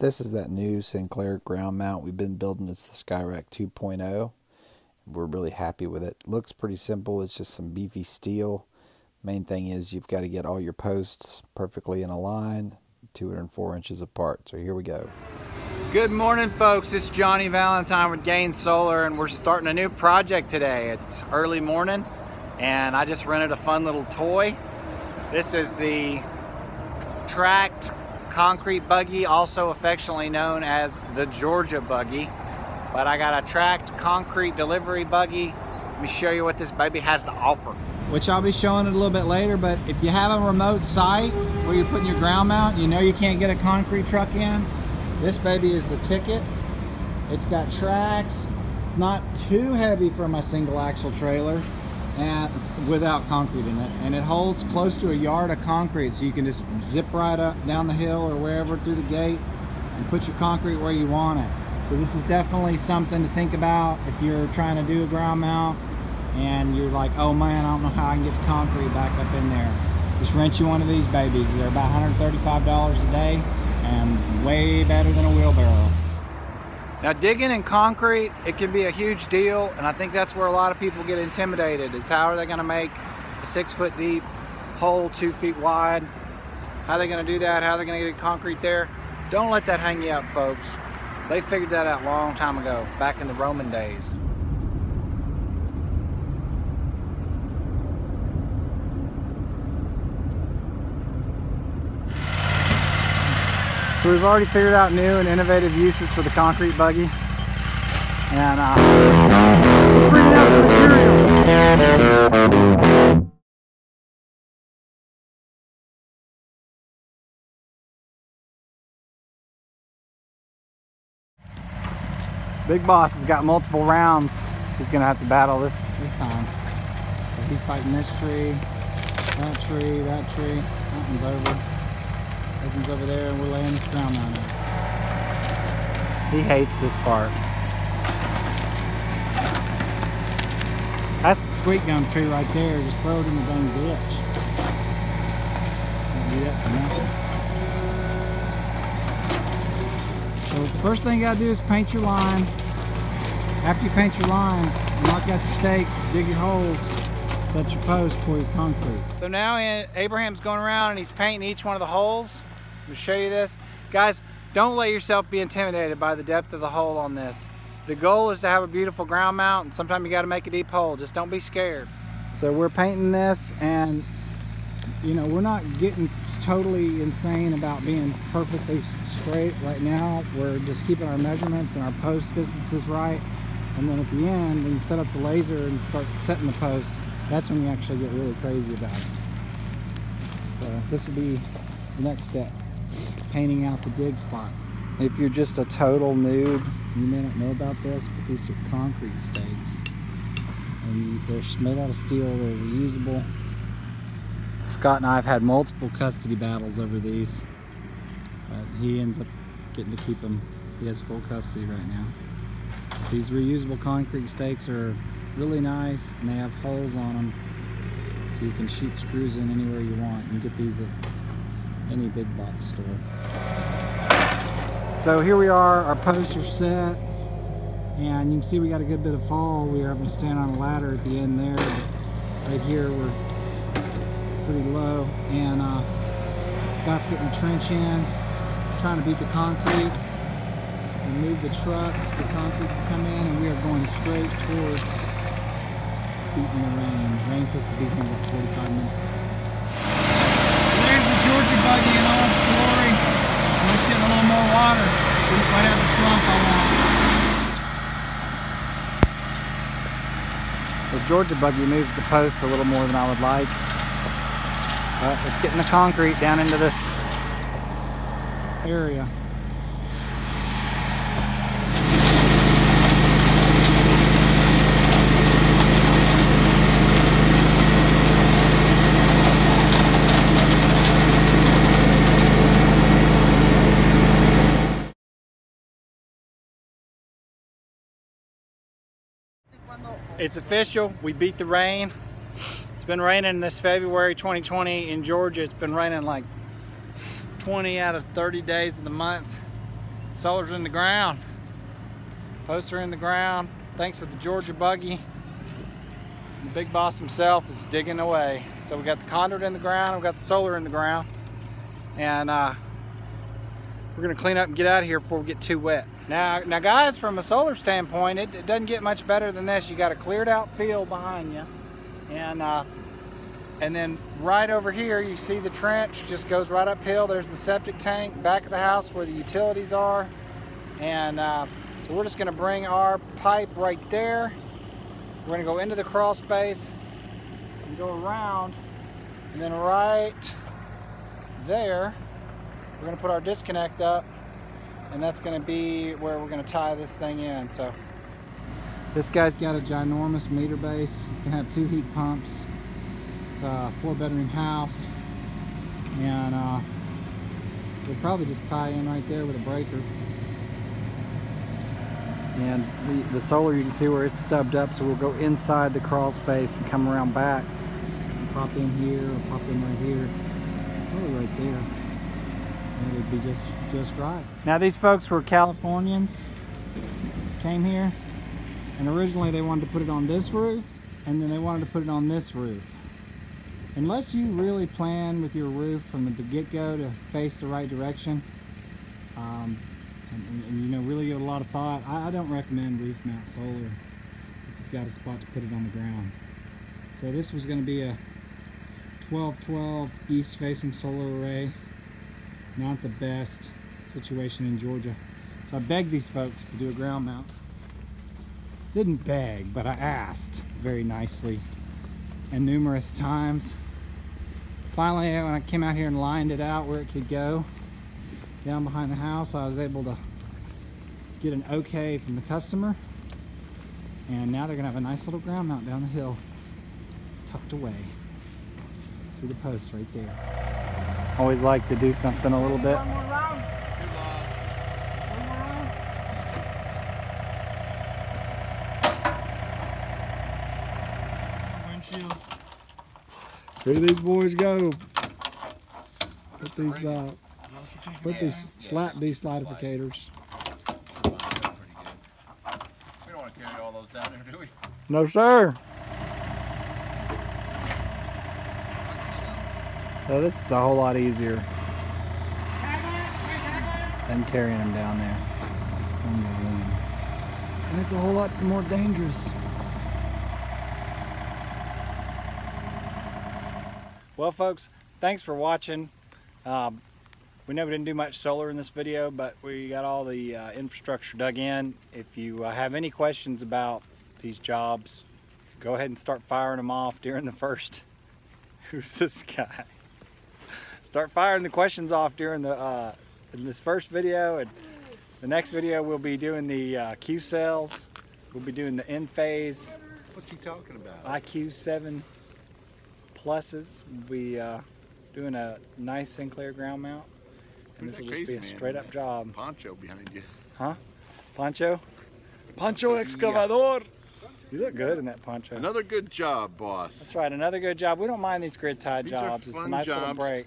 This is that new Sinclair ground mount we've been building. It's the Skyrack 2.0. We're really happy with it. Looks pretty simple. It's just some beefy steel. Main thing is you've got to get all your posts perfectly in a line, 204 inches apart. So here we go. Good morning folks, it's Johnny Valentine with Gain Solar and we're starting a new project today. It's early morning and I just rented a fun little toy. This is the tracked concrete buggy, also affectionately known as the Georgia buggy. But I got a tracked concrete delivery buggy. Let me show you what this baby has to offer. Which I'll be showing it a little bit later, but if you have a remote site where you're putting your ground mount, you know you can't get a concrete truck in, this baby is the ticket. It's got tracks. It's not too heavy for my single axle trailer without concrete in it. And it holds close to a yard of concrete so you can just zip right up down the hill or wherever through the gate and put your concrete where you want it. So this is definitely something to think about if you're trying to do a ground mount and you're like, oh man, I don't know how I can get the concrete back up in there. Just rent you one of these babies. They're about $135 a day and way better than a wheelbarrow. Now digging in concrete, it can be a huge deal and I think that's where a lot of people get intimidated is how are they gonna make a six foot deep hole two feet wide? How are they gonna do that? How are they gonna get concrete there? Don't let that hang you up folks. They figured that out a long time ago, back in the Roman days. So we've already figured out new and innovative uses for the concrete buggy. And uh, bringing out the material. Big Boss has got multiple rounds. He's gonna have to battle this this time. So he's fighting this tree, that tree, that tree. That one's over. This one's over there, and we're laying this ground on it. He hates this part. That's a sweet gum tree right there. Just throw it in the dang ditch. Don't that for nothing. So the first thing you gotta do is paint your line. After you paint your line, knock out your stakes, dig your holes, set your posts, for your concrete. So now eh, Abraham's going around and he's painting each one of the holes. Gonna show you this. Guys, don't let yourself be intimidated by the depth of the hole on this. The goal is to have a beautiful ground mount and sometimes you gotta make a deep hole. Just don't be scared. So we're painting this and you know, we're not getting totally insane about being perfectly straight right now. We're just keeping our measurements and our post distances right. And then at the end, when you set up the laser and start setting the posts, that's when you actually get really crazy about it. So this will be the next step, painting out the dig spots. If you're just a total noob, you may not know about this, but these are concrete stakes. And they're made out of steel, they're reusable. Scott and I have had multiple custody battles over these, but he ends up getting to keep them. He has full custody right now. These reusable concrete stakes are really nice and they have holes on them so you can shoot screws in anywhere you want. Can get these at any big box store. So here we are, our posts are set and you can see we got a good bit of fall. We are having to stand on a ladder at the end there. Right here we're pretty low and uh, Scott's getting the trench in, trying to beat the concrete remove the trucks, the concrete to come in, and we are going straight towards beating the rain. Rain's supposed to be here about 45 minutes. There's the Georgia buggy in all its glory. I'm just getting a little more water. Didn't quite have the slump I want. The Georgia buggy moves the post a little more than I would like. But it's getting the concrete down into this area. It's official. We beat the rain. It's been raining this February 2020 in Georgia. It's been raining like 20 out of 30 days of the month. Solar's in the ground. Poster in the ground. Thanks to the Georgia buggy. The big boss himself is digging away. So we got the conduit in the ground, we got the solar in the ground. And uh, we're gonna clean up and get out of here before we get too wet. Now, now guys, from a solar standpoint, it, it doesn't get much better than this. You got a cleared out field behind you. And uh, and then right over here, you see the trench just goes right uphill. There's the septic tank, back of the house where the utilities are. And uh, so we're just gonna bring our pipe right there. We're gonna go into the crawl space and go around. And then right there, we're gonna put our disconnect up and that's gonna be where we're gonna tie this thing in. So This guy's got a ginormous meter base. You can have two heat pumps. It's a four bedroom house. And uh, we'll probably just tie in right there with a breaker. And the, the solar, you can see where it's stubbed up, so we'll go inside the crawl space and come around back. And pop in here, pop in right here. Probably right there. It would be just, just right. Now these folks were Californians. Came here and originally they wanted to put it on this roof and then they wanted to put it on this roof unless you really plan with your roof from the get-go to face the right direction um, and, and- and, you know really give a lot of thought I, I don't recommend roof mount solar if you've got a spot to put it on the ground so this was going to be a 1212 east facing solar array not the best situation in Georgia so I begged these folks to do a ground mount didn't beg, but I asked very nicely and numerous times. Finally, when I came out here and lined it out where it could go down behind the house, I was able to get an okay from the customer. And now they're gonna have a nice little ground mount down the hill, tucked away. See the post right there. Always like to do something a little bit. Windshield. Here these boys go. Put these, uh, put these slap deslidificators. We don't want to carry all those down there, do we? No, sir. So this is a whole lot easier than carrying them down there. And it's a whole lot more dangerous. Well, folks, thanks for watching. Um, we know we didn't do much solar in this video, but we got all the uh, infrastructure dug in. If you uh, have any questions about these jobs, go ahead and start firing them off during the first. Who's this guy? Start firing the questions off during the uh, in this first video, and the next video we'll be doing the uh, Q cells. We'll be doing the Enphase What's he talking about? IQ7 pluses. We'll be uh, doing a nice Sinclair ground mount. And Who's this will just be a straight up job. Poncho behind you. Huh? Poncho? Poncho excavador! You look good in that poncho. Another good job, boss. That's right, another good job. We don't mind these grid tie These jobs. It's a nice little break.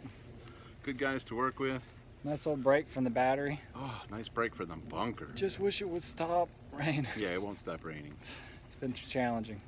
Good guys to work with. Nice little break from the battery. Oh, nice break for the bunker. Just wish it would stop raining. Yeah, it won't stop raining. It's been challenging.